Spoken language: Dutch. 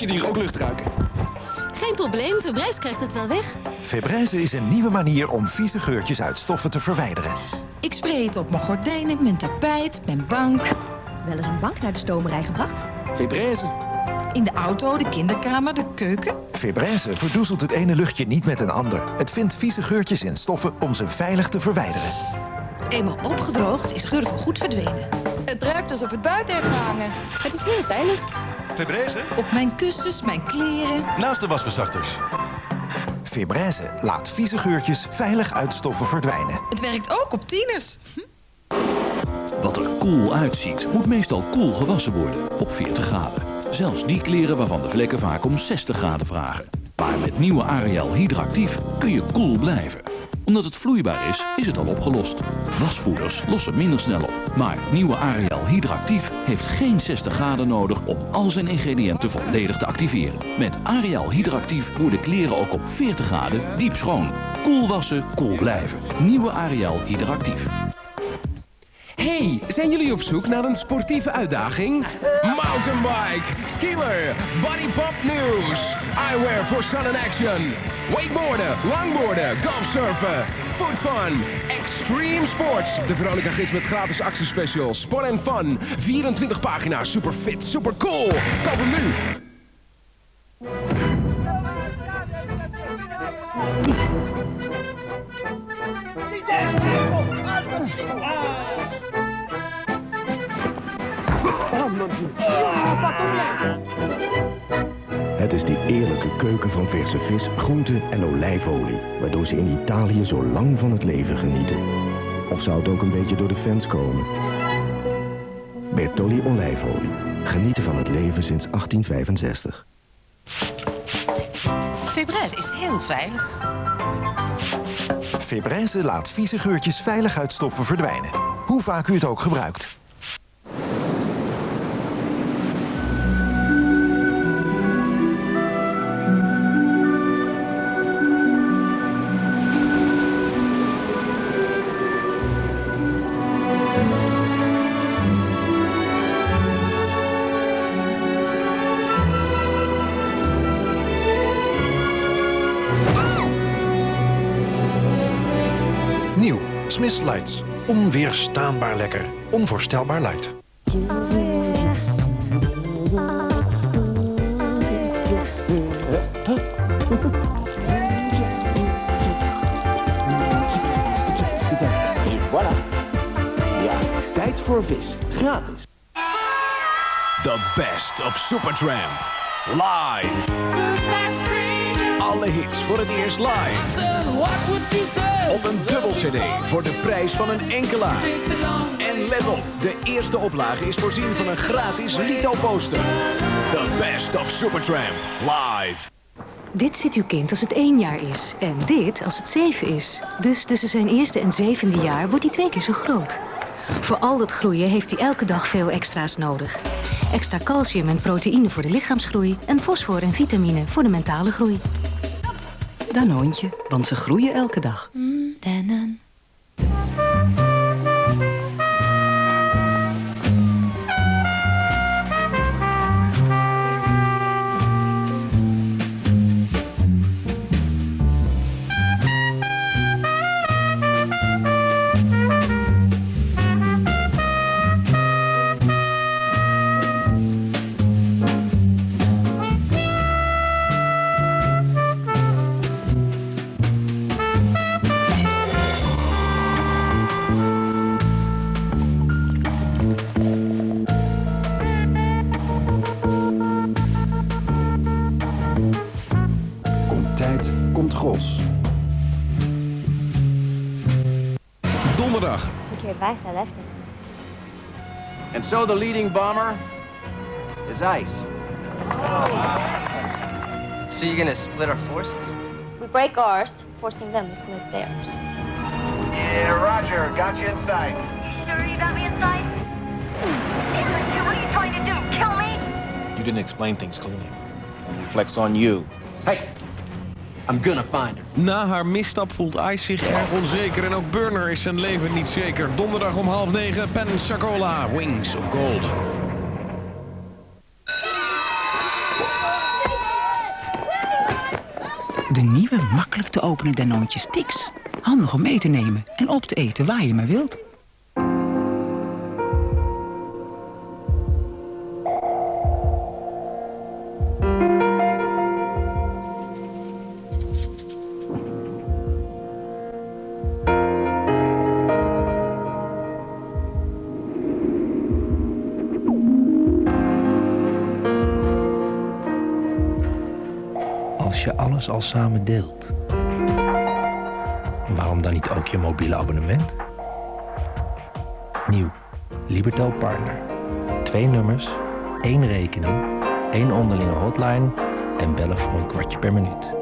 je die rooklucht ruiken. Geen probleem, Verbrijs krijgt het wel weg. Febreze is een nieuwe manier om vieze geurtjes uit stoffen te verwijderen. Ik spray het op mijn gordijnen, mijn tapijt, mijn bank. Wel eens een bank naar de stomerij gebracht? Febreze. In de auto, de kinderkamer, de keuken. Febreze verdoezelt het ene luchtje niet met een ander. Het vindt vieze geurtjes in stoffen om ze veilig te verwijderen. Eenmaal opgedroogd is geur goed verdwenen. Het ruikt alsof het buiten heeft gehangen. Het is heel veilig. Febreze? Op mijn kussens, mijn kleren. Naast de wasverzachters. Febreze laat vieze geurtjes veilig uit stoffen verdwijnen. Het werkt ook op tieners. Wat er cool uitziet, moet meestal cool gewassen worden, op 40 graden. Zelfs die kleren waarvan de vlekken vaak om 60 graden vragen. Maar met nieuwe Ariel Hydractief kun je cool blijven. Omdat het vloeibaar is, is het al opgelost. Waspoeders lossen minder snel op. Maar nieuwe Ariel Hydractief heeft geen 60 graden nodig om al zijn ingrediënten volledig te activeren. Met Ariel Hydractief worden kleren ook op 40 graden diep schoon. Koel wassen, koel blijven. Nieuwe Ariel Hydractief. Hey, zijn jullie op zoek naar een sportieve uitdaging? Mountainbike, skieler, bodypop news, eyewear for sun and action, wakeboarden, longboarden, golfsurfen, food fun, extreme sports. De Veronica Gids met gratis actiespecial, sport en fun. 24 pagina's, super fit, super cool. Koop hem nu. Het is die eerlijke keuken van verse vis, groenten en olijfolie... waardoor ze in Italië zo lang van het leven genieten. Of zou het ook een beetje door de fans komen? Bertolli olijfolie. Genieten van het leven sinds 1865. Febreze is heel veilig. Febreze laat vieze geurtjes veilig uit stoffen verdwijnen. Hoe vaak u het ook gebruikt. Smith Lights. Onweerstaanbaar lekker. Onvoorstelbaar light. Voilà. Ja, tijd voor vis. Gratis. The best of Supertramp. Live. Alle hits voor het eerst live. Op een cd voor de prijs van een enkelaar. En let op, de eerste oplage is voorzien van een gratis Lito-poster. The best of Supertramp. Live. Dit zit uw kind als het één jaar is. En dit als het zeven is. Dus tussen zijn eerste en zevende jaar wordt hij twee keer zo groot. Voor al dat groeien heeft hij elke dag veel extra's nodig. Extra calcium en proteïne voor de lichaamsgroei... en fosfor en vitamine voor de mentale groei. Danoontje, want ze groeien elke dag. ダナン Donderdag. Took your advice, I left him. And so the leading bomber is ice. So you're gonna split our forces? We break ours, forcing them to split theirs. Yeah, Roger, got you in sight. You sure you got me inside? Damn it, dude, what are you trying to do? Kill me? You didn't explain things clearly. It reflects on you. Hey, I'm find. Na haar misstap voelt Ice zich erg onzeker en ook Burner is zijn leven niet zeker. Donderdag om half negen, pen, Sacola, Wings of Gold. De nieuwe, makkelijk te openen danoontjes Tix. Handig om mee te nemen en op te eten waar je maar wilt. Als je alles al samen deelt, waarom dan niet ook je mobiele abonnement? Nieuw, Libertel Partner. Twee nummers, één rekening, één onderlinge hotline en bellen voor een kwartje per minuut.